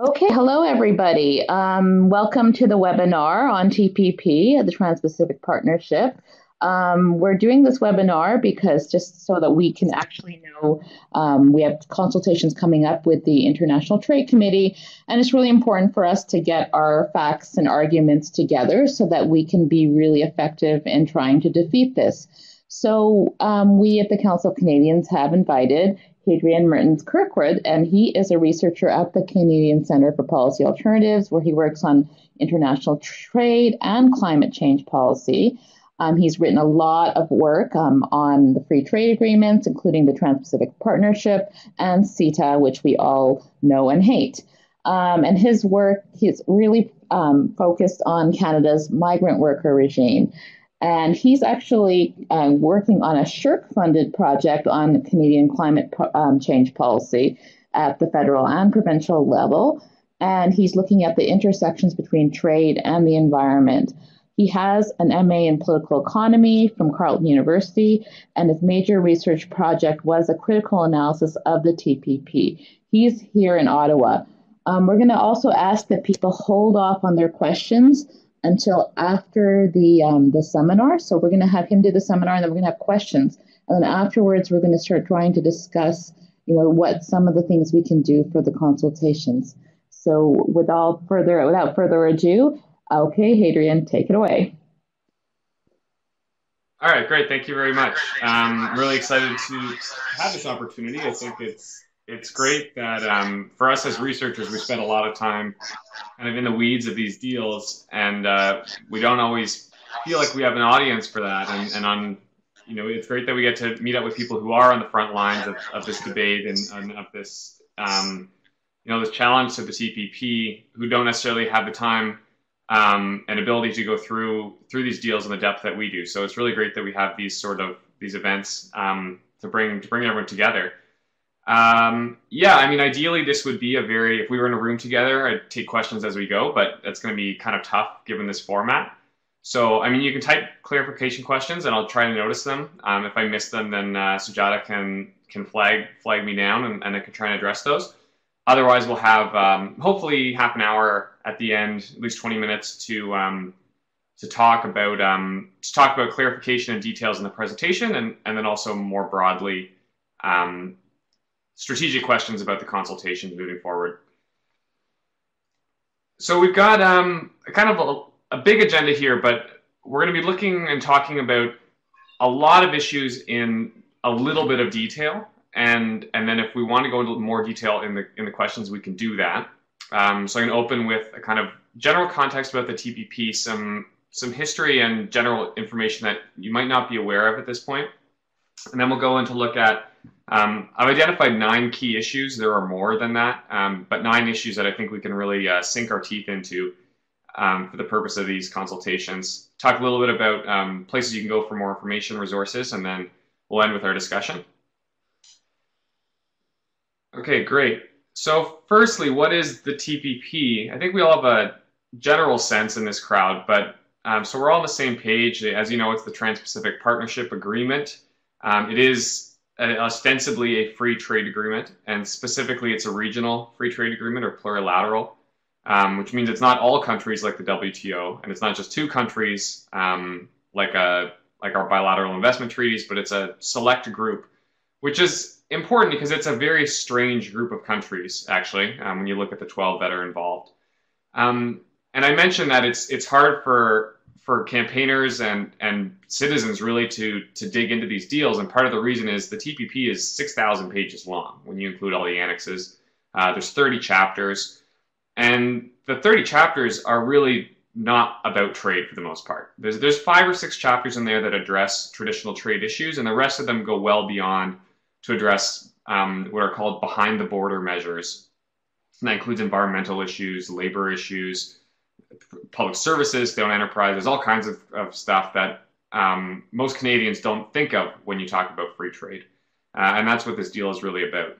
Okay, hello everybody. Um, welcome to the webinar on TPP, the Trans-Pacific Partnership. Um, we're doing this webinar because just so that we can actually know, um, we have consultations coming up with the International Trade Committee, and it's really important for us to get our facts and arguments together so that we can be really effective in trying to defeat this. So um, we at the Council of Canadians have invited Hadrian Mertins Kirkwood, and he is a researcher at the Canadian Center for Policy Alternatives, where he works on international trade and climate change policy. Um, he's written a lot of work um, on the free trade agreements, including the Trans Pacific Partnership and CETA, which we all know and hate. Um, and his work, he's really um, focused on Canada's migrant worker regime. And he's actually uh, working on a SSHRC funded project on Canadian climate po- um, change policy at the federal and provincial level. And he's looking at the intersections between trade and the environment. He has an MA in political economy from Carleton University, and his major research project was a critical analysis of the TPP. He's here in Ottawa. Um, we're going to also ask that people hold off on their questions until after the um, the seminar. So we're going to have him do the seminar, and then we're going to have questions. And then afterwards, we're going to start trying to discuss, you know, what some of the things we can do for the consultations. So without further without further ado, okay, Hadrian, take it away. All right, great. Thank you very much. Um, I'm really excited to have this opportunity. I think it's it's great that um, for us as researchers, we spend a lot of time kind of in the weeds of these deals, and uh, we don't always feel like we have an audience for that. And, and on, you know, it's great that we get to meet up with people who are on the front lines of, of this debate and, and of this, um, you know, this challenge to the TPP, who don't necessarily have the time um, and ability to go through through these deals in the depth that we do. So it's really great that we have these sort of these events um, to bring to bring everyone together. Um, yeah, I mean, ideally, this would be a very, if we were in a room together, I'd take questions as we go, but that's going to be kind of tough given this format. So, I mean, you can type clarification questions and I'll try to notice them. Um, if I miss them, then uh, Sujata can, can flag, flag me down and, and I can try and address those. Otherwise, we'll have um, hopefully half an hour at the end, at least 20 minutes to, um, to talk about, um, to talk about clarification and details in the presentation and, and then also more broadly, um, strategic questions about the consultations moving forward. So we've got um, a kind of a, a big agenda here, but we're going to be looking and talking about a lot of issues in a little bit of detail, and and then if we want to go into more detail in the in the questions, we can do that. Um, so I'm going to open with a kind of general context about the TPP, some some history and general information that you might not be aware of at this point, and then we'll go into look at um, I've identified nine key issues. There are more than that, um, but nine issues that I think we can really uh, sink our teeth into um, for the purpose of these consultations. Talk a little bit about um, places you can go for more information, resources, and then we'll end with our discussion. Okay, great. So firstly, what is the TPP? I think we all have a general sense in this crowd, but um, so we're all on the same page. As you know, it's the Trans-Pacific Partnership Agreement. Um, it is ostensibly a free trade agreement, and specifically it's a regional free trade agreement or plurilateral, um, which means it's not all countries like the WTO, and it's not just two countries um, like a like our bilateral investment treaties, but it's a select group, which is important because it's a very strange group of countries actually um, when you look at the 12 that are involved. Um, and I mentioned that it's it's hard for for campaigners and and citizens really to to dig into these deals. And part of the reason is the TPP is six thousand pages long when you include all the annexes. Uh, there's 30 chapters, and the 30 chapters are really not about trade for the most part. There's there's five or six chapters in there that address traditional trade issues, and the rest of them go well beyond to address um, what are called behind the border measures. And that includes environmental issues, labor issues, public services, state-owned enterprises, all kinds of, of stuff that um, most Canadians don't think of when you talk about free trade. Uh, and that's what this deal is really about.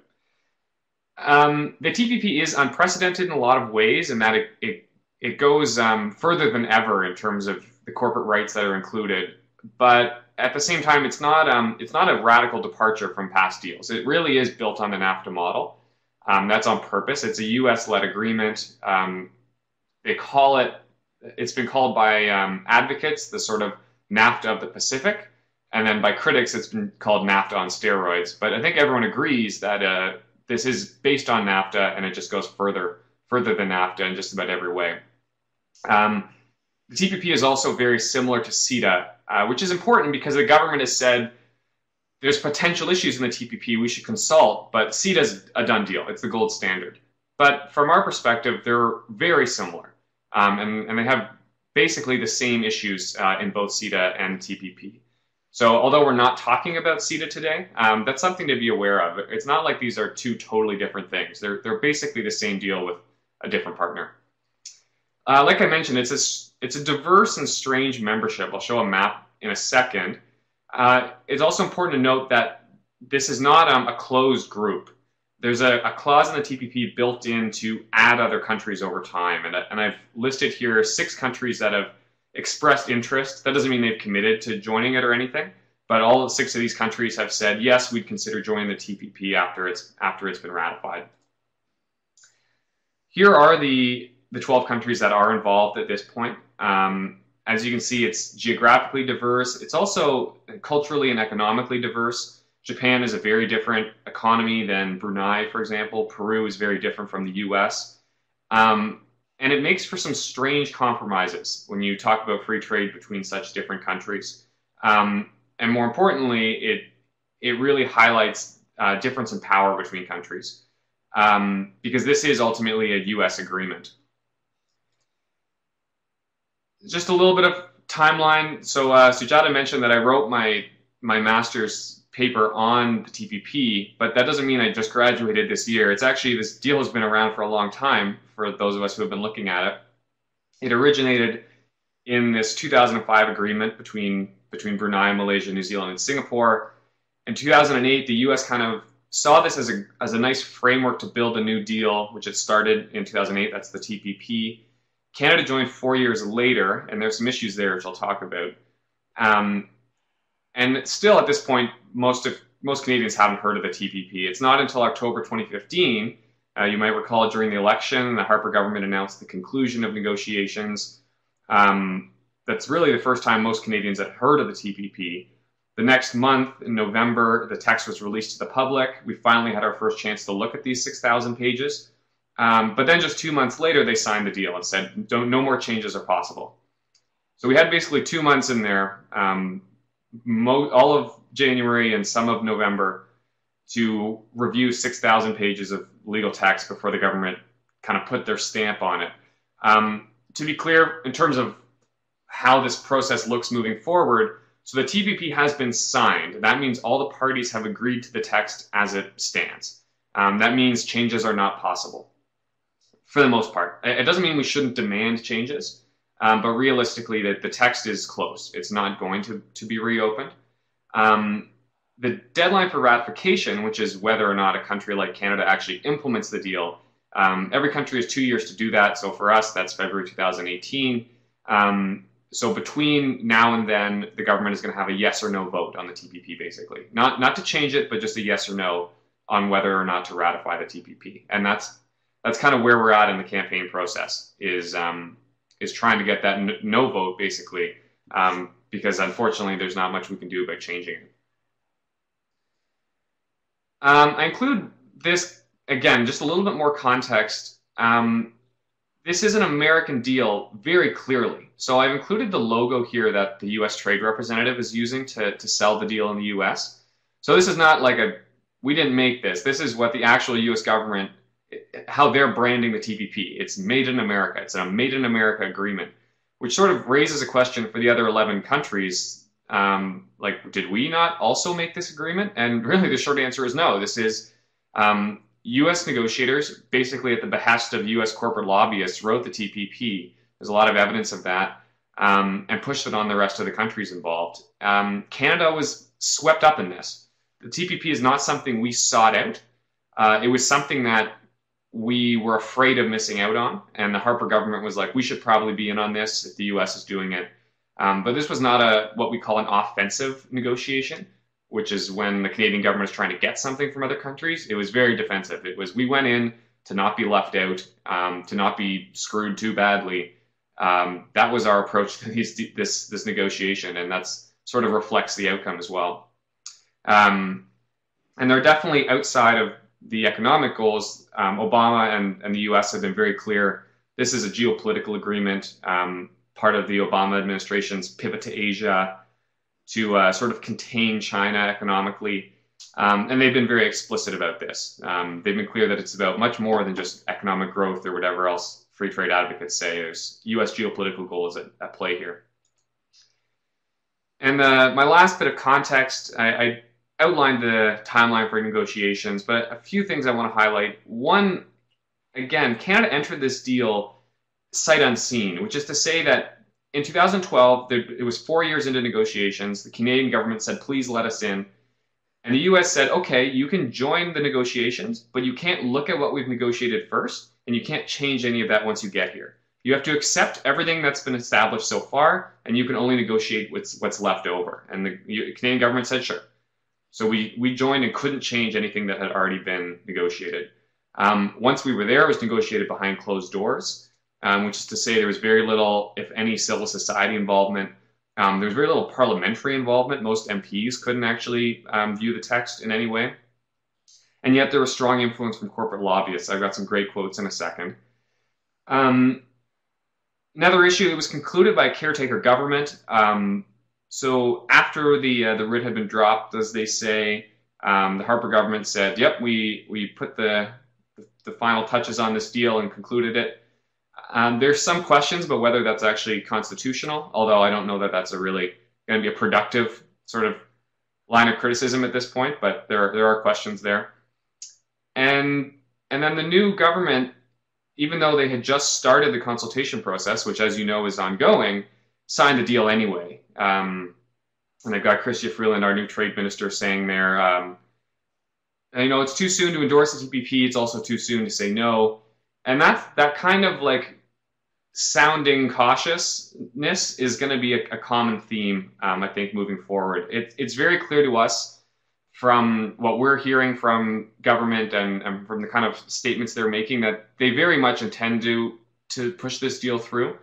Um, the TPP is unprecedented in a lot of ways in that it, it, it goes um, further than ever in terms of the corporate rights that are included. But at the same time, it's not, um, it's not a radical departure from past deals. It really is built on the NAFTA model. Um, that's on purpose. It's a U.S.-led agreement. Um, they call it. It's been called by um, advocates the sort of NAFTA of the Pacific, and then by critics, it's been called NAFTA on steroids. But I think everyone agrees that uh, this is based on NAFTA, and it just goes further further than NAFTA in just about every way. Um, the TPP is also very similar to CETA, uh, which is important because the government has said there's potential issues in the TPP we should consult, but CETA is a done deal. It's the gold standard. But from our perspective, they're very similar, um, and, and they have basically the same issues uh, in both CETA and TPP. So although we're not talking about CETA today, um, that's something to be aware of. It's not like these are two totally different things. They're, they're basically the same deal with a different partner. Uh, like I mentioned, it's a, it's a diverse and strange membership. I'll show a map in a second. Uh, it's also important to note that this is not um, a closed group. There's a, a, clause in the TPP built in to add other countries over time. And, and I've listed here six countries that have expressed interest. That doesn't mean they've committed to joining it or anything, but all six of these countries have said, yes, we'd consider joining the TPP after it's, after it's been ratified. Here are the, the 12 countries that are involved at this point. Um, as you can see, it's geographically diverse. It's also culturally and economically diverse. Japan is a very different economy than Brunei, for example. Peru is very different from the US. Um, and it makes for some strange compromises when you talk about free trade between such different countries. Um, and more importantly, it it really highlights uh, difference in power between countries um, because this is ultimately a U.S. agreement. Just a little bit of timeline. So uh, Sujata mentioned that I wrote my my master's paper on the TPP, but that doesn't mean I just graduated this year. It's actually, this deal has been around for a long time for those of us who have been looking at it. It originated in this 2005 agreement between, between Brunei, Malaysia, New Zealand, and Singapore. In 2008, the US kind of saw this as a, as a nice framework to build a new deal, which it started in 2008. That's the TPP. Canada joined four years later, and there's some issues there, which I'll talk about. Um, and still, at this point, most of most Canadians haven't heard of the TPP. It's not until October 2015, uh, you might recall during the election, the Harper government announced the conclusion of negotiations. Um, that's really the first time most Canadians had heard of the TPP. The next month, in November, the text was released to the public. We finally had our first chance to look at these 6,000 pages. Um, but then just two months later, they signed the deal and said, no more changes are possible. So we had basically two months in there um, mo- all of January and some of November to review 6,000 pages of legal text before the government kind of put their stamp on it. Um, to be clear, in terms of how this process looks moving forward, so the TPP has been signed. That means all the parties have agreed to the text as it stands. Um, that means changes are not possible for the most part. It doesn't mean we shouldn't demand changes. Um, but realistically, the, the text is closed. It's not going to, to be reopened. Um, the deadline for ratification, which is whether or not a country like Canada actually implements the deal, um, every country has two years to do that. So for us, that's February 2018. Um, so between now and then, the government is going to have a yes or no vote on the TPP, basically. Not not to change it, but just a yes or no on whether or not to ratify the TPP. And that's that's kind of where we're at in the campaign process. Is um, is trying to get that no vote basically, um, because unfortunately there's not much we can do about changing it. Um, I include this again, just a little bit more context. Um, this is an American deal very clearly. So I've included the logo here that the U.S. Trade Representative is using to, to sell the deal in the U.S. So this is not like a, we didn't make this. This is what the actual U.S. government how they're branding the TPP. It's made in America. It's a made in America agreement, which sort of raises a question for the other 11 countries. Um, like, did we not also make this agreement? And really, the short answer is no. This is um, U.S. negotiators, basically at the behest of U.S. corporate lobbyists, wrote the TPP. There's a lot of evidence of that, um, and pushed it on the rest of the countries involved. Um, Canada was swept up in this. The TPP is not something we sought out. Uh, it was something that we were afraid of missing out on. And the Harper government was like, we should probably be in on this if the U.S. is doing it. Um, but this was not a what we call an offensive negotiation. which is when the Canadian government is trying to get something from other countries, it was very defensive. It was we went in to not be left out, um, to not be screwed too badly. Um, that was our approach to these, this this negotiation, and that's sort of reflects the outcome as well. Um, and they're definitely outside of the economic goals. Um, Obama and, and the U.S. have been very clear. This is a geopolitical agreement, um, part of the Obama administration's pivot to Asia to uh, sort of contain China economically. Um, and they've been very explicit about this. Um, they've been clear that it's about much more than just economic growth or whatever else free trade advocates say. There's U.S. geopolitical goals at, at play here. And uh, my last bit of context, I, I, outlined the timeline for negotiations, but a few things I want to highlight. One, again, Canada entered this deal sight unseen, which is to say that in 2012, there, it was four years into negotiations. The Canadian government said, please let us in. And the US said, okay, you can join the negotiations, but you can't look at what we've negotiated first, and you can't change any of that once you get here. You have to accept everything that's been established so far, and you can only negotiate what's, what's left over. And the Canadian government said, sure. So we, we joined and couldn't change anything that had already been negotiated. Um, once we were there, it was negotiated behind closed doors um, which is to say there was very little, if any, civil society involvement. Um, there was very little parliamentary involvement. Most MPs couldn't actually um, view the text in any way. And yet there was strong influence from corporate lobbyists. I've got some great quotes in a second. Um, another issue, it was concluded by a caretaker government. So after the, uh, the writ had been dropped, as they say, um, the Harper government said, yep, we, we put the, the final touches on this deal and concluded it. Um, there's some questions about whether that's actually constitutional, although I don't know that that's a really going to be a productive sort of line of criticism at this point, but there, there are questions there. And, and then the new government, even though they had just started the consultation process, which as you know is ongoing, signed the deal anyway. Um, and they've got Chrystia Freeland, our new trade minister, saying there, um, you know, it's too soon to endorse the TPP. It's also too soon to say no and that's that kind of like sounding cautiousness is going to be a, a common theme, um, I think, moving forward. It, it's very clear to us from what we're hearing from government and, and, from the kind of statements they're making that they very much intend to to push this deal through.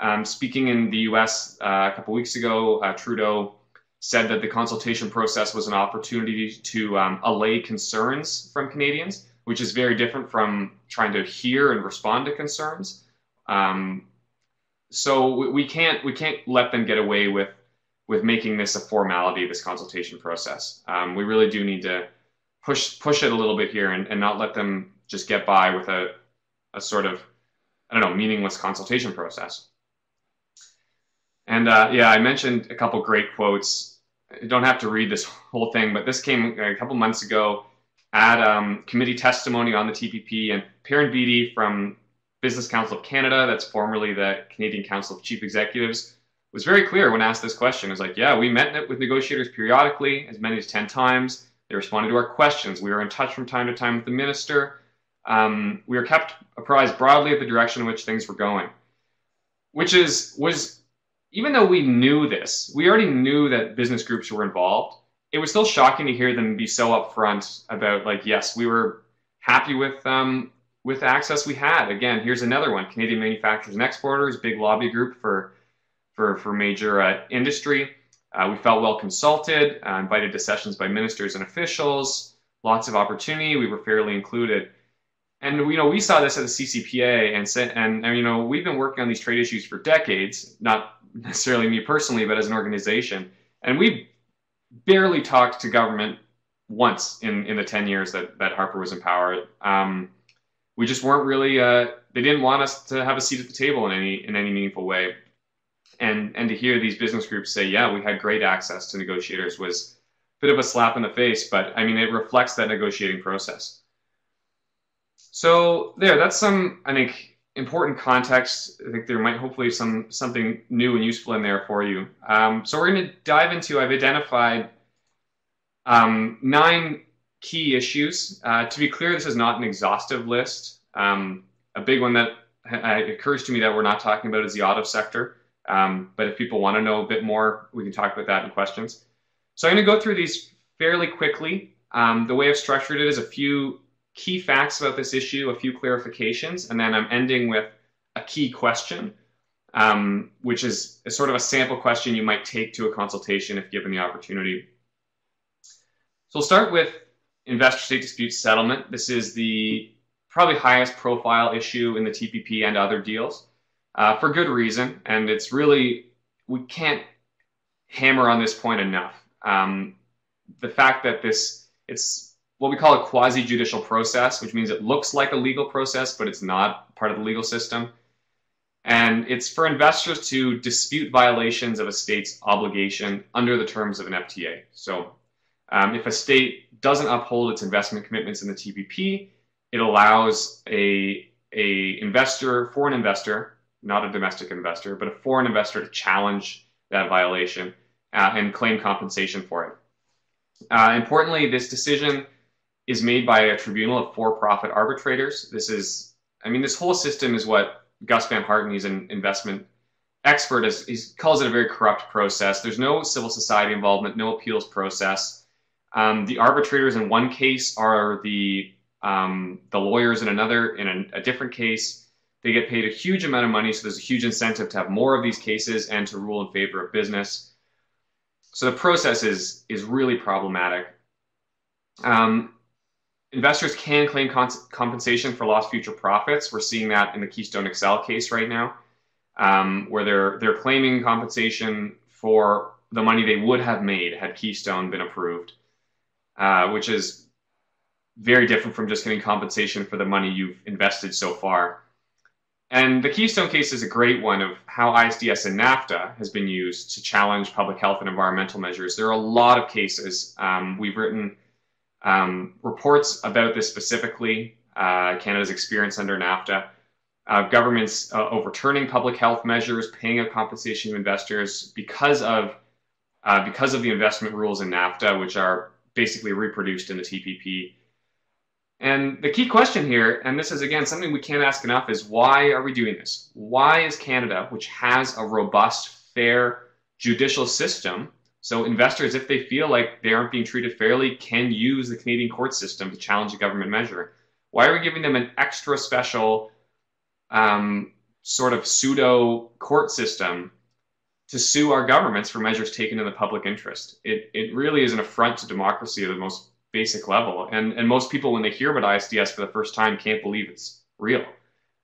Um, speaking in the U.S. Uh, a couple weeks ago, uh, Trudeau said that the consultation process was an opportunity to um, allay concerns from Canadians which is very different from trying to hear and respond to concerns. Um, so we, we, can't we can't let them get away with with making this a formality, this consultation process. Um, we really do need to push push it a little bit here and, and not let them just get by with a a sort of I don't know meaningless consultation process. And uh, yeah, I mentioned a couple great quotes. I don't have to read this whole thing, but this came a couple months ago at um, committee testimony on the TPP, and Perrin Beatty from Business Council of Canada, that's formerly the Canadian Council of Chief Executives, was very clear when asked this question. It was like, yeah, we met with negotiators periodically, as many as 10 times. They responded to our questions. We were in touch from time to time with the minister. Um, we were kept apprised broadly of the direction in which things were going, which is was even though we knew this, we already knew that business groups were involved it was still shocking to hear them be so upfront about like, yes, we were happy with um, with access we had. Again, here's another one: Canadian Manufacturers and Exporters, big lobby group for for for major uh, industry. Uh, we felt well consulted, uh, invited to sessions by ministers and officials, lots of opportunity. We were fairly included. And you know, we saw this at the CCPA, and and, and you know, we've been working on these trade issues for decades. Not necessarily me personally, but as an organization, and we barely talked to government once in, in the 10 years that, that Harper was in power. Um, we just weren't really, uh, they didn't want us to have a seat at the table in any, in any meaningful way. And, and to hear these business groups say, yeah, we had great access to negotiators was a bit of a slap in the face, but I mean, it reflects that negotiating process. So there, that's some, I think, important context. I think there might hopefully some something new and useful in there for you. Um, so we're going to dive into. I've identified um, nine key issues. Uh, to be clear, this is not an exhaustive list. Um, a big one that uh, occurs to me that we're not talking about is the auto sector. Um, but if people want to know a bit more, we can talk about that in questions. So I'm going to go through these fairly quickly. Um, the way I've structured it is a few key facts about this issue, a few clarifications, and then I'm ending with a key question, um, which is a sort of a sample question you might take to a consultation if given the opportunity. So we'll start with investor state dispute settlement. This is the probably highest profile issue in the TPP and other deals uh, for good reason. And it's really, we can't hammer on this point enough. Um, the fact that this, it's what we call a quasi judicial process, which means it looks like a legal process, but it's not part of the legal system. And it's for investors to dispute violations of a state's obligation under the terms of an FTA. So um, if a state doesn't uphold its investment commitments in the TPP, it allows a, a investor, foreign investor, not a domestic investor, but a foreign investor to challenge that violation uh, and claim compensation for it. Uh, importantly, this decision is made by a tribunal of for-profit arbitrators. This is, I mean, this whole system is what Gus Van Harten, he's an investment expert, is, he calls it a very corrupt process. There's no civil society involvement, no appeals process. Um, the arbitrators in one case are the um, the lawyers in another in a, a different case. They get paid a huge amount of money, so there's a huge incentive to have more of these cases and to rule in favor of business. So the process is is really problematic. Um, investors can claim compensation for lost future profits. We're seeing that in the Keystone XL case right now, um, where they're they're claiming compensation for the money they would have made had Keystone been approved, uh, which is very different from just getting compensation for the money you've invested so far. And the Keystone case is a great one of how ISDS and NAFTA has been used to challenge public health and environmental measures. There are a lot of cases. Um, we've written um, reports about this specifically, uh, Canada's experience under NAFTA, uh, governments uh, overturning public health measures, paying a compensation to investors because of uh, because of the investment rules in NAFTA, which are basically reproduced in the TPP. And the key question here, and this is again something we can't ask enough, is why are we doing this? Why is Canada, which has a robust, fair judicial system, so investors, if they feel like they aren't being treated fairly, can use the Canadian court system to challenge a government measure? Why are we giving them an extra special um, sort of pseudo court system to sue our governments for measures taken in the public interest? It, it really is an affront to democracy at the most basic level. And, and most people, when they hear about ISDS for the first time, can't believe it's real.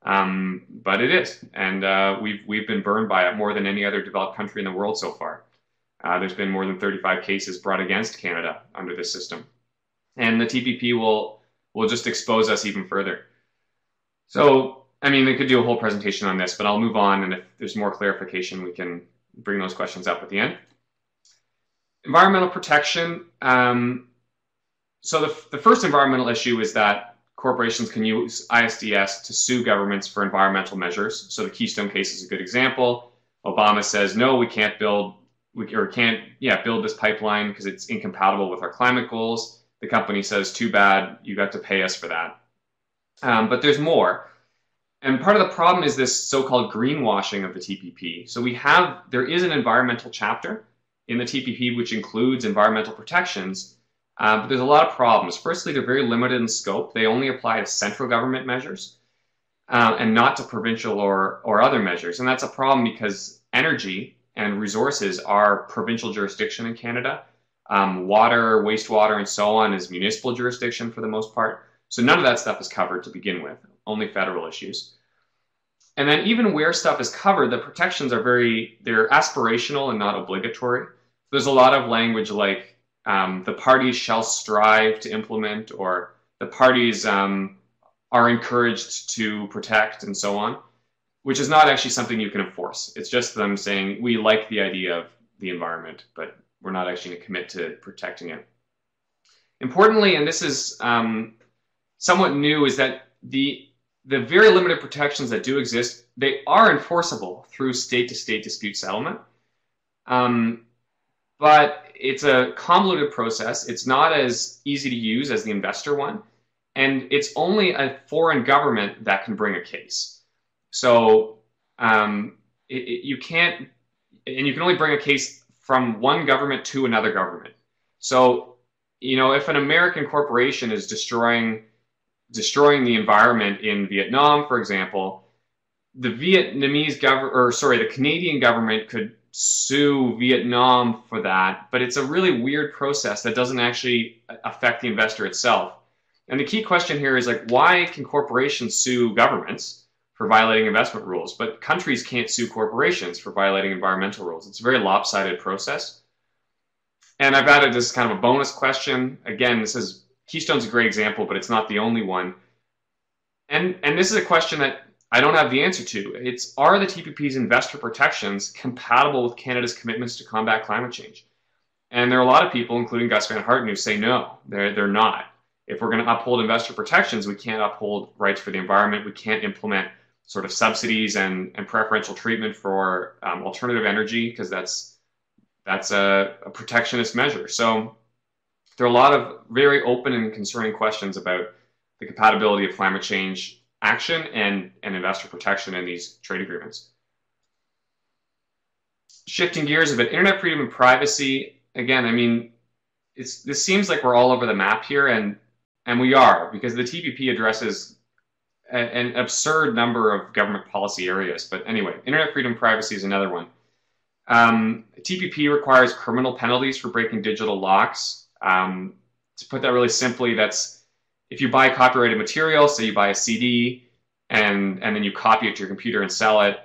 Um, but it is. And uh, we've, we've been burned by it more than any other developed country in the world so far. Uh, there's been more than 35 cases brought against Canada under this system. And the TPP will, will just expose us even further. So, I mean, we could do a whole presentation on this, but I'll move on. And if there's more clarification, we can bring those questions up at the end. Environmental protection. Um, so the, the first environmental issue is that corporations can use ISDS to sue governments for environmental measures. So the Keystone case is a good example. Obama says, no, we can't build, we or can't, yeah, build this pipeline because it's incompatible with our climate goals. The company says, too bad, you got to pay us for that. Um, but there's more. And part of the problem is this so-called greenwashing of the TPP. So we have, there is an environmental chapter in the TPP which includes environmental protections, uh, but there's a lot of problems. Firstly, they're very limited in scope. They only apply to central government measures uh, and not to provincial or, or other measures. And that's a problem because energy and resources are provincial jurisdiction in Canada. Um, water, wastewater, and so on is municipal jurisdiction for the most part. So none of that stuff is covered to begin with, only federal issues. And then even where stuff is covered, the protections are very, they're aspirational and not obligatory. There's a lot of language like um, the parties shall strive to implement, or the parties um, are encouraged to protect, and so on, which is not actually something you can enforce. It's just them saying, we like the idea of the environment, but we're not actually going to commit to protecting it. Importantly, and this is um, somewhat new, is that the the very limited protections that do exist, they are enforceable through state-to-state dispute settlement. Um, but it's a convoluted process. It's not as easy to use as the investor one. And it's only a foreign government that can bring a case. So um, it, it, you can't, and you can only bring a case from one government to another government. So you know, if an American corporation is destroying destroying the environment in Vietnam, for example, the Vietnamese government, or sorry, the Canadian government could sue Vietnam for that, but it's a really weird process that doesn't actually affect the investor itself. And the key question here is like, why can corporations sue governments for violating investment rules, but countries can't sue corporations for violating environmental rules? It's a very lopsided process. And I've added this kind of a bonus question. Again, this is Keystone's a great example, but it's not the only one. And and this is a question that I don't have the answer to. It's are the TPP's investor protections compatible with Canada's commitments to combat climate change? And there are a lot of people, including Gus Van Harten, who say no, they're they're not. If we're going to uphold investor protections, we can't uphold rights for the environment. We can't implement sort of subsidies and, and preferential treatment for um, alternative energy because that's that's a, a protectionist measure. So there are a lot of very open and concerning questions about the compatibility of climate change action and, and investor protection in these trade agreements. Shifting gears a bit, internet freedom and privacy. Again, I mean, it's this seems like we're all over the map here, and and we are because the TPP addresses an absurd number of government policy areas. But anyway, internet freedom privacy is another one. Um, TPP requires criminal penalties for breaking digital locks. Um, to put that really simply, that's if you buy copyrighted material, say you buy a CD and and then you copy it to your computer and sell it.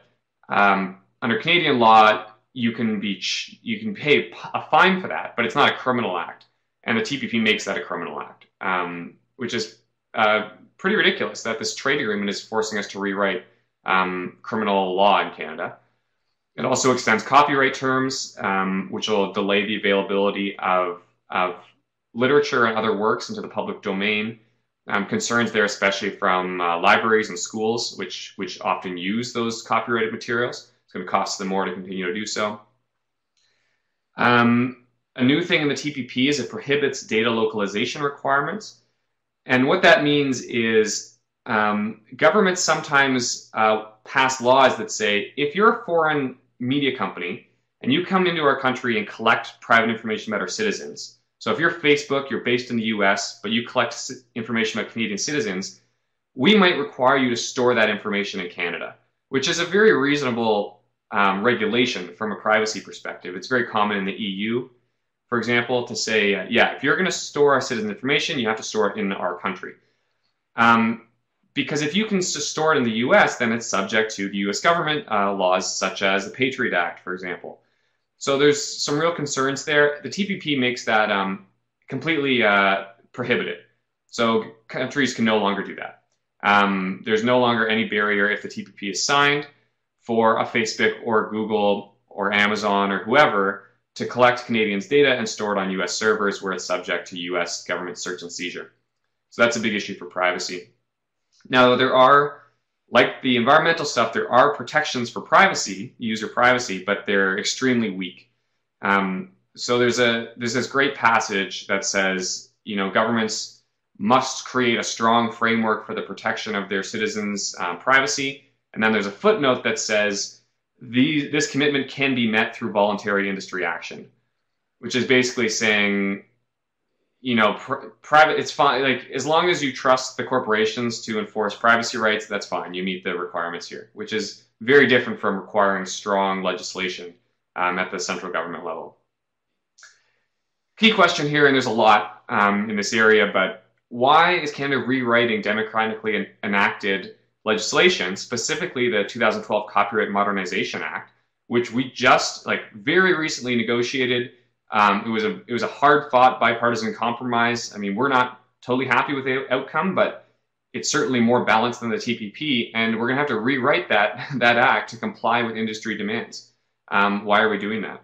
Um, under Canadian law, you can be you can pay a fine for that, but it's not a criminal act, and the TPP makes that a criminal act, um, which is uh, pretty ridiculous that this trade agreement is forcing us to rewrite um, criminal law in Canada. It also extends copyright terms, um, which will delay the availability of, of literature and other works into the public domain. Um, concerns there, especially from uh, libraries and schools, which which often use those copyrighted materials. It's going to cost them more to continue to do so. Um, a new thing in the TPP is it prohibits data localization requirements, and what that means is um, governments sometimes uh, pass laws that say if you're a foreign media company and you come into our country and collect private information about our citizens so if you're Facebook, you're based in the US, but you collect information about Canadian citizens, we might require you to store that information in Canada, which is a very reasonable um, regulation from a privacy perspective. It's very common in the EU, for example, to say, uh, yeah, if you're going to store our citizen information, you have to store it in our country. Um, because if you can store it in the US, then it's subject to the US government uh, laws such as the Patriot Act, for example. So there's some real concerns there. The TPP makes that um, completely uh, prohibited. So countries can no longer do that. Um, there's no longer any barrier if the TPP is signed for a Facebook or Google or Amazon or whoever to collect Canadians' data and store it on US servers where it's subject to US government search and seizure. So that's a big issue for privacy. Now, there are like the environmental stuff, there are protections for privacy, user privacy, but they're extremely weak. Um, so there's a there's this great passage that says, you know, governments must create a strong framework for the protection of their citizens' um, privacy, and then there's a footnote that says the, this commitment can be met through voluntary industry action, which is basically saying you know, pr- private. It's fine. Like as long as you trust the corporations to enforce privacy rights, that's fine. You meet the requirements here, which is very different from requiring strong legislation um, at the central government level. Key question here, and there's a lot um, in this area, but why is Canada rewriting democratically enacted legislation, specifically the 2012 Copyright Modernization Act, which we just like very recently negotiated um, it was a it was a hard fought bipartisan compromise. I mean, we're not totally happy with the outcome, but it's certainly more balanced than the TPP, and we're going to have to rewrite that that act to comply with industry demands. Um, why are we doing that?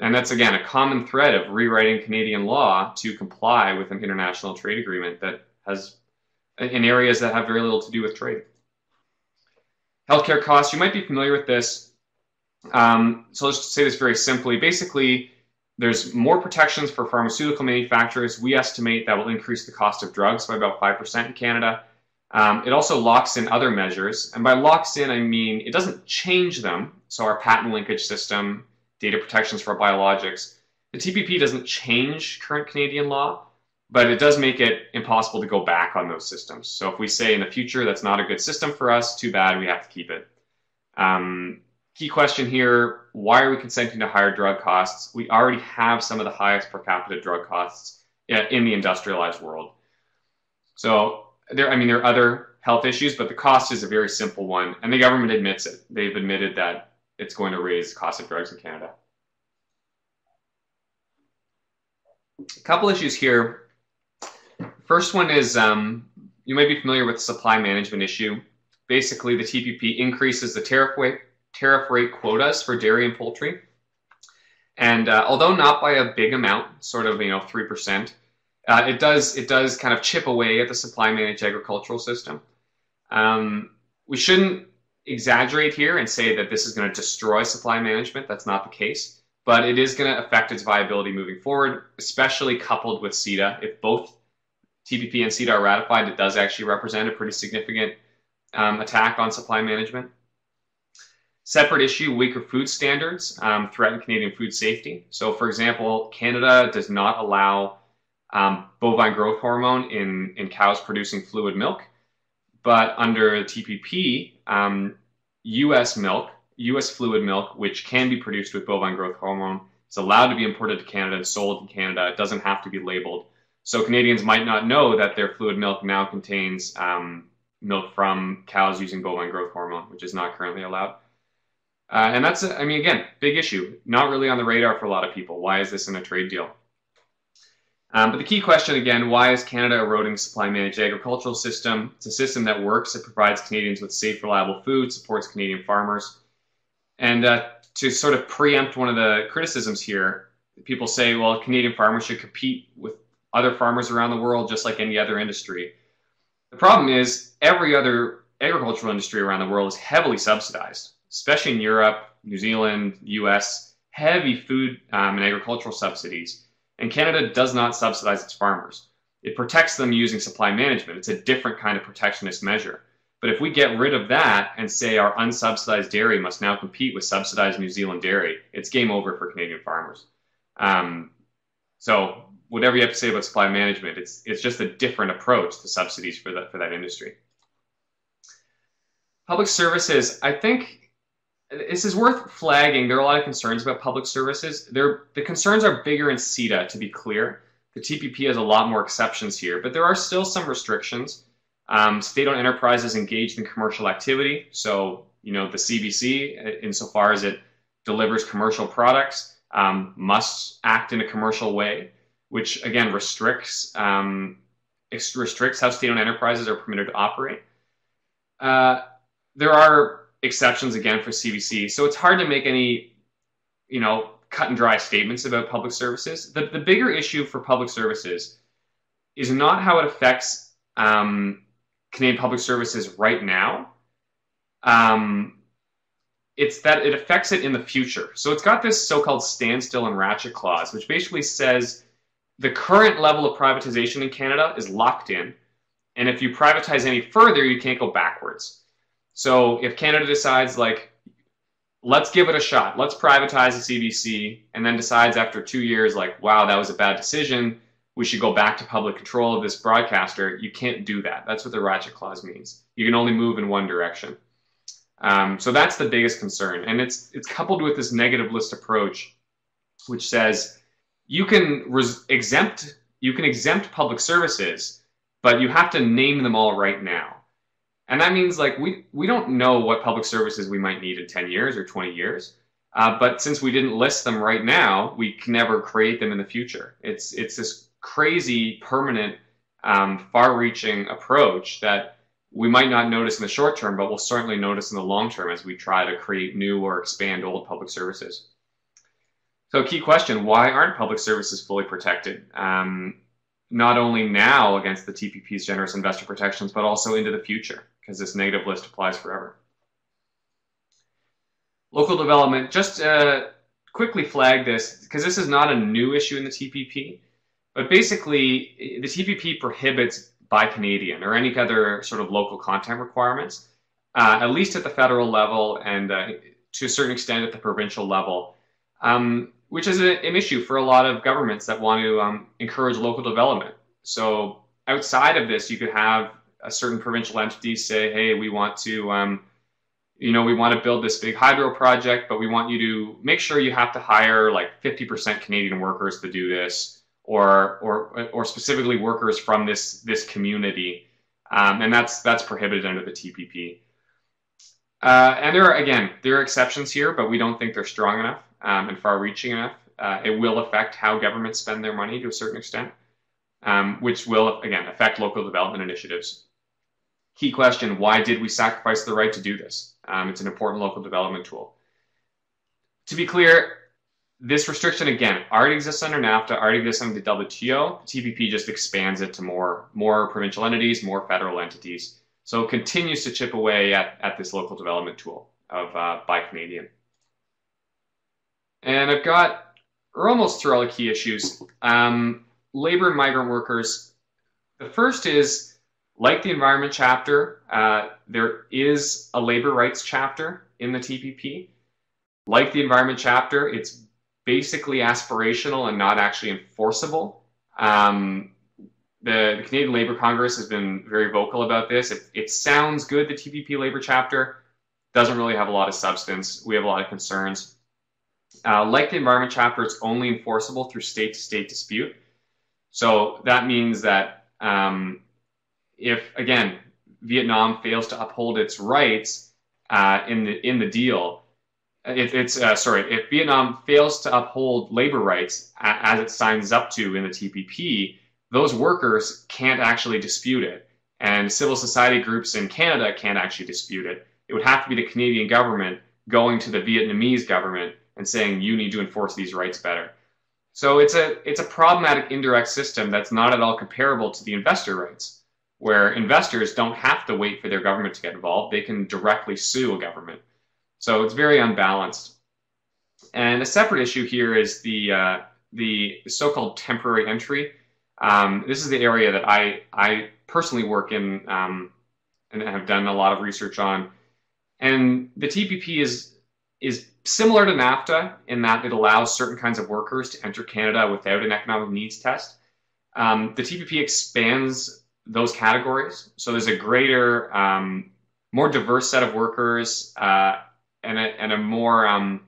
And that's again a common thread of rewriting Canadian law to comply with an international trade agreement that has in areas that have very little to do with trade. Healthcare costs. You might be familiar with this. Um, so let's say this very simply. Basically, there's more protections for pharmaceutical manufacturers. We estimate that will increase the cost of drugs by about 5% in Canada. Um, it also locks in other measures. And by locks in, I mean it doesn't change them. So our patent linkage system, data protections for biologics. The TPP doesn't change current Canadian law, but it does make it impossible to go back on those systems. So if we say in the future that's not a good system for us, too bad, we have to keep it. Um, key question here why are we consenting to higher drug costs? We already have some of the highest per capita drug costs in the industrialized world. So there, I mean, there are other health issues, but the cost is a very simple one, and the government admits it. They've admitted that it's going to raise the cost of drugs in Canada. A couple issues here. First one is um, you may be familiar with the supply management issue. Basically, the TPP increases the tariff rate, tariff rate quotas for dairy and poultry. And uh, although not by a big amount, sort of you know three percent, uh, it does it does kind of chip away at the supply managed agricultural system. Um, we shouldn't exaggerate here and say that this is going to destroy supply management. That's not the case, but it is going to affect its viability moving forward, especially coupled with CETA. If both TPP and are ratified, it does actually represent a pretty significant um, attack on supply management. Separate issue, weaker food standards um, threaten Canadian food safety. So, for example, Canada does not allow um, bovine growth hormone in, in cows producing fluid milk. But under TPP, um, U.S. milk, U.S. fluid milk, which can be produced with bovine growth hormone, is allowed to be imported to Canada and sold in Canada. It doesn't have to be labeled. So Canadians might not know that their fluid milk now contains um, milk from cows using bovine growth hormone, which is not currently allowed. Uh, and that's, I mean, again, big issue. Not really on the radar for a lot of people. Why is this in a trade deal? Um, but the key question again, why is Canada eroding supply managed agricultural system? It's a system that works. It provides Canadians with safe, reliable food, supports Canadian farmers. And uh, to sort of preempt one of the criticisms here, people say, well, Canadian farmers should compete with other farmers around the world just like any other industry. The problem is every other agricultural industry around the world is heavily subsidized, especially in Europe, New Zealand, US, heavy food um, and agricultural subsidies. And Canada does not subsidize its farmers. It protects them using supply management. It's a different kind of protectionist measure. But if we get rid of that and say our unsubsidized dairy must now compete with subsidized New Zealand dairy, it's game over for Canadian farmers. Um, so whatever you have to say about supply management, it's it's just a different approach to subsidies for that for that industry. Public services, I think this is worth flagging. There are a lot of concerns about public services. There, the concerns are bigger in CETA, to be clear. The TPP has a lot more exceptions here, but there are still some restrictions. Um, state-owned enterprises engaged in commercial activity, so you know the CBC, insofar as it delivers commercial products, um, must act in a commercial way, which again restricts um, restricts how state-owned enterprises are permitted to operate. Uh, there are exceptions again for CBC. So it's hard to make any, you know, cut and dry statements about public services. The, the bigger issue for public services is not how it affects um, Canadian public services right now. Um, it's that it affects it in the future. So it's got this so-called standstill and ratchet clause, which basically says the current level of privatization in Canada is locked in. And if you privatize any further, you can't go backwards. So if Canada decides like, let's give it a shot, let's privatize the CBC, and then decides after two years like, wow, that was a bad decision, we should go back to public control of this broadcaster. You can't do that. That's what the ratchet clause means. You can only move in one direction. Um, so that's the biggest concern, and it's it's coupled with this negative list approach, which says you can res- exempt you can exempt public services, but you have to name them all right now. And that means like we we don't know what public services we might need in 10 years or 20 years. Uh, but since we didn't list them right now, we can never create them in the future. It's it's this crazy, permanent, um, far-reaching approach that we might not notice in the short term, but we'll certainly notice in the long term as we try to create new or expand old public services. So, key question: Why aren't public services fully protected? Um, not only now against the TPP's generous investor protections, but also into the future because this negative list applies forever. Local development, just uh, quickly flag this because this is not a new issue in the TPP, but basically the TPP prohibits buy Canadian or any other sort of local content requirements, uh, at least at the federal level and uh, to a certain extent at the provincial level, um, which is a, an issue for a lot of governments that want to um, encourage local development. So outside of this, you could have a certain provincial entity say, hey, we want to, um, you know, we want to build this big hydro project, but we want you to make sure you have to hire like 50% Canadian workers to do this, or or or specifically workers from this this community, um, and that's that's prohibited under the TPP. Uh, and there are again there are exceptions here, but we don't think they're strong enough um, and far-reaching enough. Uh, it will affect how governments spend their money to a certain extent, um, which will again affect local development initiatives key question why did we sacrifice the right to do this? Um, it's an important local development tool. To be clear, this restriction again already exists under NAFTA, already exists under the WTO. The TPP just expands it to more, more provincial entities, more federal entities. So it continues to chip away at, at this local development tool of uh, Canadian. And I've got, we're almost through all the key issues. Um, labor and migrant workers. The first is like the environment chapter, uh, there is a labor rights chapter in the TPP. Like the environment chapter, it's basically aspirational and not actually enforceable. Um, the, the, Canadian Labour Congress has been very vocal about this. It, it, sounds good, the TPP labor chapter, doesn't really have a lot of substance. We have a lot of concerns. Uh, like the environment chapter, it's only enforceable through state to state dispute. So that means that um, if again Vietnam fails to uphold its rights uh, in the in the deal, if it's uh, sorry, if Vietnam fails to uphold labor rights as it signs up to in the TPP, those workers can't actually dispute it, and civil society groups in Canada can't actually dispute it. It would have to be the Canadian government going to the Vietnamese government and saying you need to enforce these rights better. So it's a it's a problematic indirect system that's not at all comparable to the investor rights where investors don't have to wait for their government to get involved. They can directly sue a government. So it's very unbalanced. And a separate issue here is the, uh, the so-called temporary entry. Um, this is the area that I, I personally work in um, and have done a lot of research on. And the TPP is, is similar to NAFTA in that it allows certain kinds of workers to enter Canada without an economic needs test. Um, the TPP expands those categories. So there's a greater, um, more diverse set of workers uh, and, a, and a more um,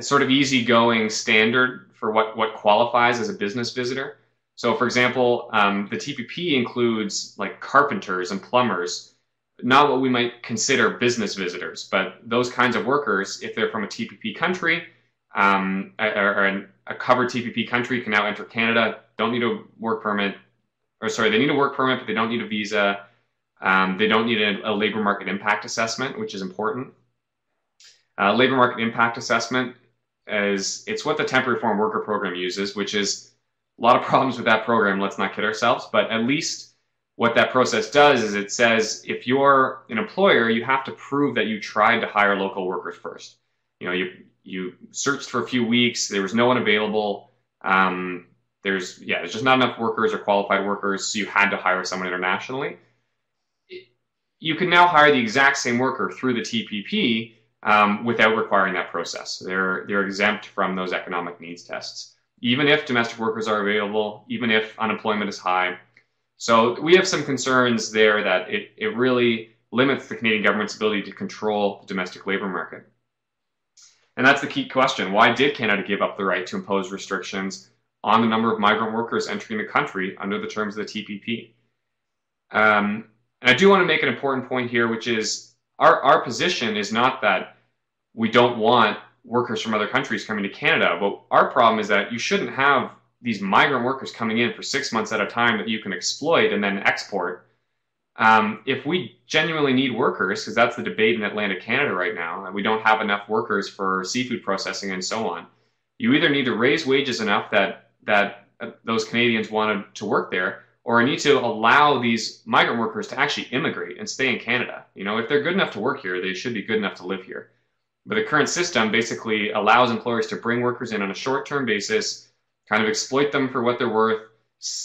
sort of easygoing standard for what, what qualifies as a business visitor. So, for example, um, the TPP includes like carpenters and plumbers, not what we might consider business visitors, but those kinds of workers, if they're from a TPP country um, or, or a covered TPP country, can now enter Canada, don't need a work permit, or sorry, they need a work permit, but they don't need a visa. Um, they don't need a, a, labor market impact assessment, which is important. Uh, labor market impact assessment is it's what the temporary foreign worker program uses, which is a lot of problems with that program. Let's not kid ourselves, but at least what that process does is it says if you're an employer, you have to prove that you tried to hire local workers first. You know, you you searched for a few weeks, there was no one available. Um, there's yeah, there's just not enough workers or qualified workers, so you had to hire someone internationally. You can now hire the exact same worker through the TPP um, without requiring that process. They're they're exempt from those economic needs tests, even if domestic workers are available, even if unemployment is high. So we have some concerns there that it, it really limits the Canadian government's ability to control the domestic labor market. And that's the key question. Why did Canada give up the right to impose restrictions on the number of migrant workers entering the country under the terms of the TPP. Um, and I do want to make an important point here, which is our, our position is not that we don't want workers from other countries coming to Canada, but our problem is that you shouldn't have these migrant workers coming in for six months at a time that you can exploit and then export. Um, if we genuinely need workers, because that's the debate in Atlantic Canada right now, and we don't have enough workers for seafood processing and so on, you either need to raise wages enough that that uh, those Canadians wanted to work there, or I need to allow these migrant workers to actually immigrate and stay in Canada. You know, if they're good enough to work here, they should be good enough to live here. But the current system basically allows employers to bring workers in on a short-term basis, kind of exploit them for what they're worth,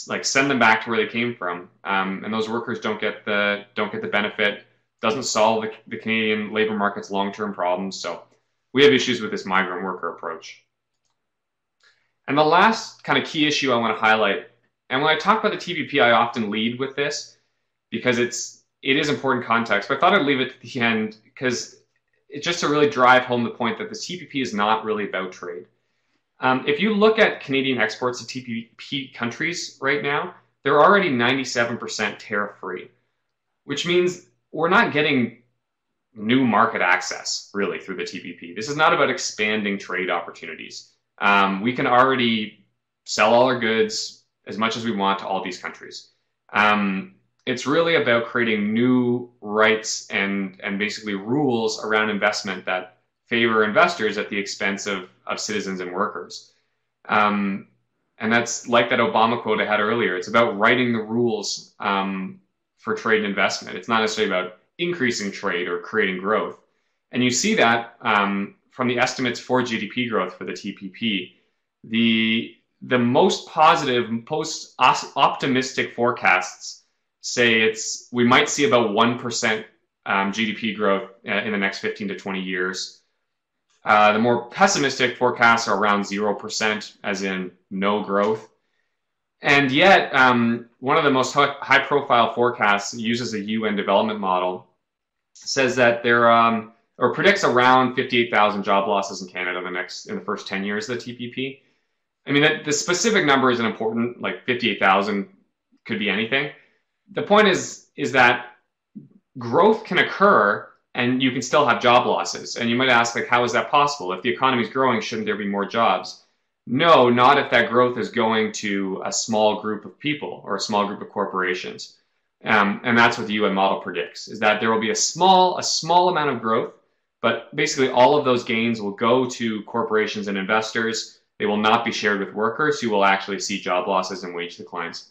like send them back to where they came from, um, and those workers don't get the don't get the benefit. Doesn't solve the, the Canadian labor market's long-term problems. So we have issues with this migrant worker approach. And the last kind of key issue I want to highlight and when I talk about the TPP, I often lead with this because it's it is important context. But I thought I'd leave it to the end because it's just to really drive home the point that the TPP is not really about trade. Um, if you look at Canadian exports to TPP countries right now, they're already 97% tariff free, which means we're not getting new market access really through the TPP. This is not about expanding trade opportunities. Um, we can already sell all our goods as much as we want to all these countries. Um, it's really about creating new rights and and basically rules around investment that favor investors at the expense of of citizens and workers. Um, and that's like that Obama quote I had earlier. It's about writing the rules um, for trade and investment. It's not necessarily about increasing trade or creating growth. And you see that um, from the estimates for GDP growth for the TPP. The the most positive, most optimistic forecasts say it's we might see about one percent um, GDP growth uh, in the next 15 to 20 years. Uh, the more pessimistic forecasts are around zero percent, as in no growth. And yet, um, one of the most high-profile forecasts uses a UN development model, says that there um, or predicts around 58,000 job losses in Canada in the next in the first 10 years of the TPP. I mean, the, the specific number isn't important. Like 58,000 could be anything. The point is is that growth can occur and you can still have job losses. And you might ask, like, how is that possible? If the economy is growing, shouldn't there be more jobs? No, not if that growth is going to a small group of people or a small group of corporations. Um, and that's what the UN model predicts: is that there will be a small a small amount of growth, but basically all of those gains will go to corporations and investors they will not be shared with workers who will actually see job losses and wage declines.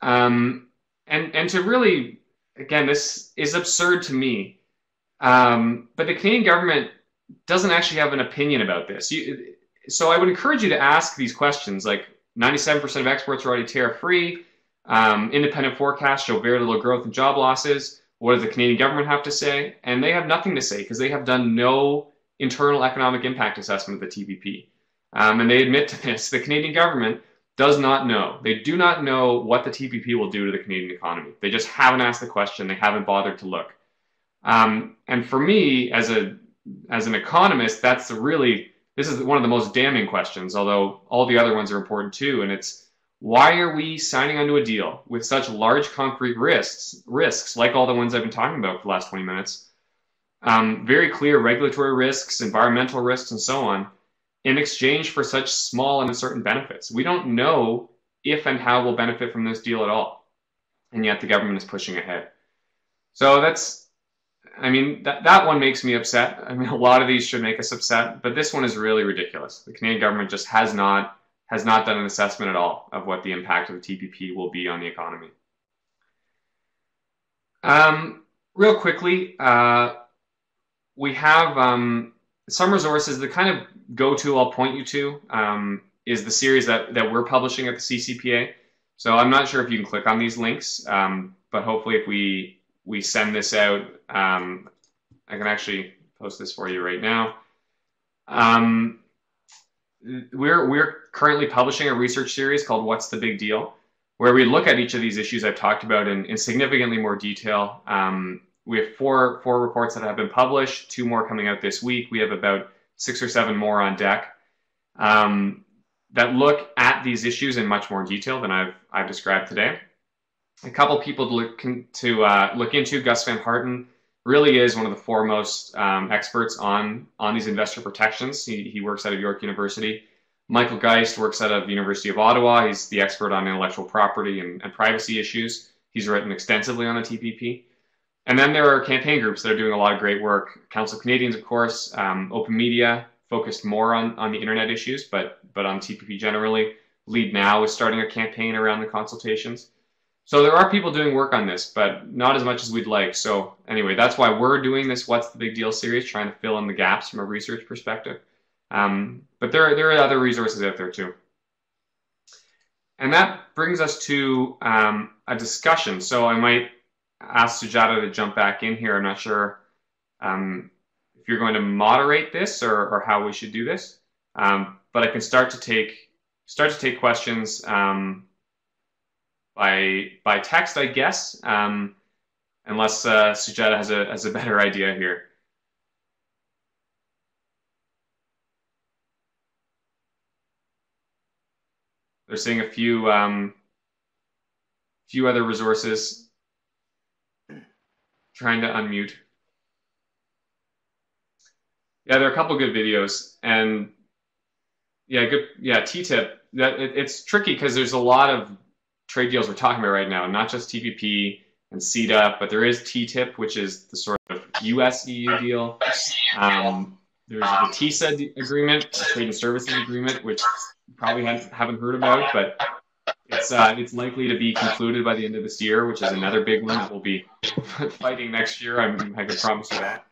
Um, and, and to really, again, this is absurd to me, um, but the Canadian government doesn't actually have an opinion about this. You, so I would encourage you to ask these questions like 97% of exports are already tariff free. Um, independent forecasts show very little growth and job losses. What does the Canadian government have to say? And they have nothing to say because they have done no internal economic impact assessment of the TPP. Um, and they admit to this. The Canadian government does not know. They do not know what the TPP will do to the Canadian economy. They just haven't asked the question. They haven't bothered to look. Um, and for me, as a as an economist, that's really this is one of the most damning questions. Although all the other ones are important too. And it's why are we signing onto a deal with such large concrete risks, risks like all the ones I've been talking about for the last 20 minutes? Um, very clear regulatory risks, environmental risks, and so on in exchange for such small and uncertain benefits. We don't know if and how we'll benefit from this deal at all. And yet the government is pushing ahead. So that's, I mean, that, that one makes me upset. I mean, a lot of these should make us upset, but this one is really ridiculous. The Canadian government just has not has not done an assessment at all of what the impact of the TPP will be on the economy. Um, real quickly, uh, we have um, some resources, the kind of go-to I'll point you to um, is the series that, that we're publishing at the CCPA. So I'm not sure if you can click on these links, um, but hopefully if we we send this out, um, I can actually post this for you right now. Um, we're we're currently publishing a research series called "What's the Big Deal," where we look at each of these issues I've talked about in, in significantly more detail. Um, we have four four reports that have been published, two more coming out this week. We have about six or seven more on deck um, that look at these issues in much more detail than I've I've described today. A couple people to look to uh, look into. Gus Van Harten really is one of the foremost um, experts on on these investor protections. He, he works out of York University. Michael Geist works out of University of Ottawa. He's the expert on intellectual property and, and privacy issues. He's written extensively on the TPP. And then there are campaign groups that are doing a lot of great work. Council Canadians, of course, um, Open Media, focused more on, on the internet issues, but but on TPP generally. Lead Now is starting a campaign around the consultations. So there are people doing work on this, but not as much as we'd like. So anyway, that's why we're doing this What's the Big Deal series, trying to fill in the gaps from a research perspective. Um, but there, there are other resources out there too. And that brings us to um, a discussion. So I might ask Sujata to jump back in here. I'm not sure um, if you're going to moderate this or, or how we should do this, um, but I can start to take start to take questions um, by by text, I guess, um, unless uh, Sujata has a has a better idea here. They're seeing a few um, few other resources. Trying to unmute. Yeah, there are a couple good videos, and yeah, good. Yeah, TTIP. That it, it's tricky because there's a lot of trade deals we're talking about right now, not just TPP and CETA, but there is TTIP, which is the sort of US EU deal. Um, there's the TISA agreement, the trade and services agreement, which you probably haven't heard about, but it's uh, it's likely to be concluded by the end of this year, which is another big one that we'll be fighting next year. I'm, I can promise you that.